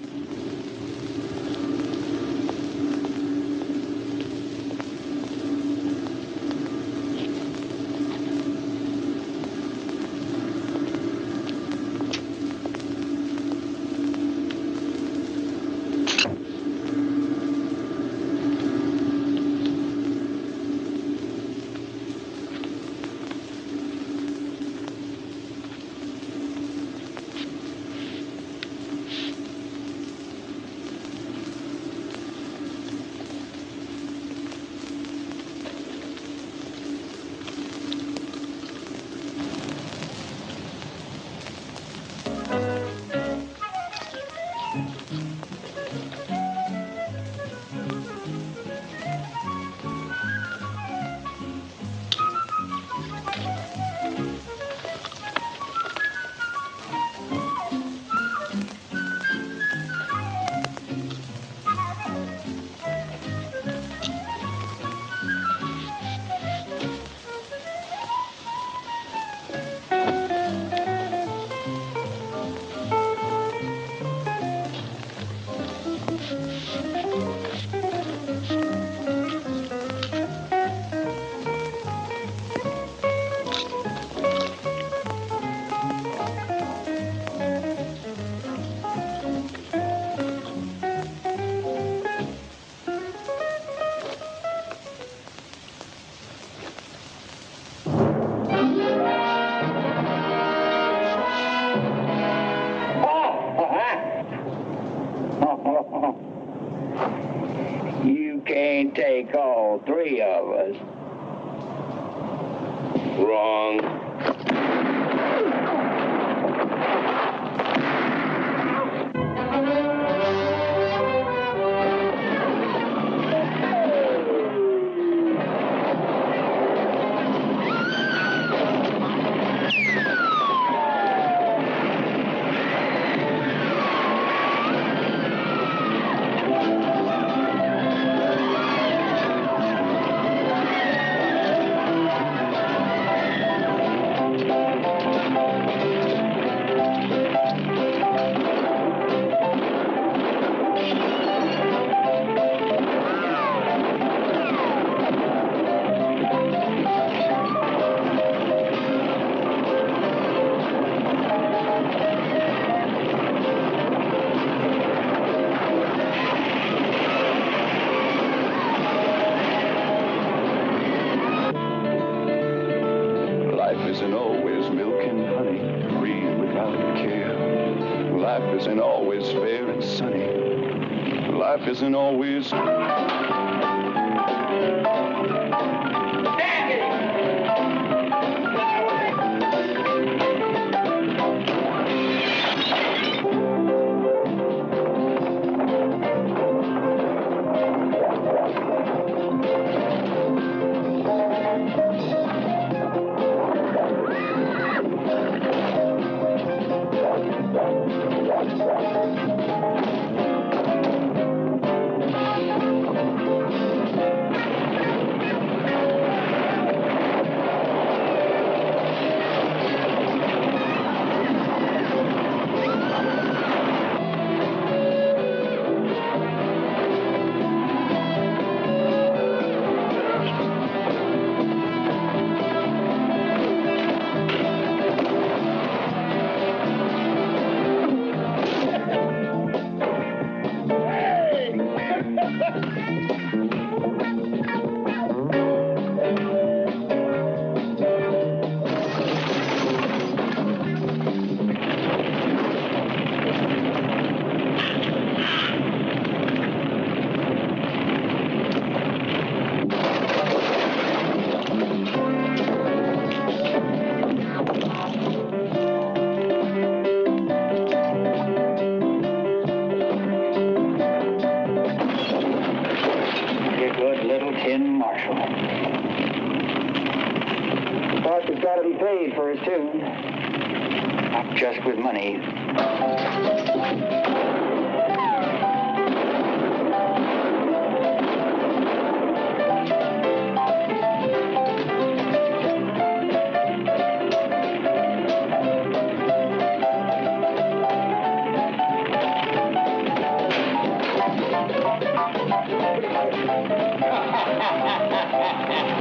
You all three of us. Wrong. Life isn't always fair and sunny. Life isn't always. got to paid for his tune, Not just with money. Ha ha ha ha ha!